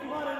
settimane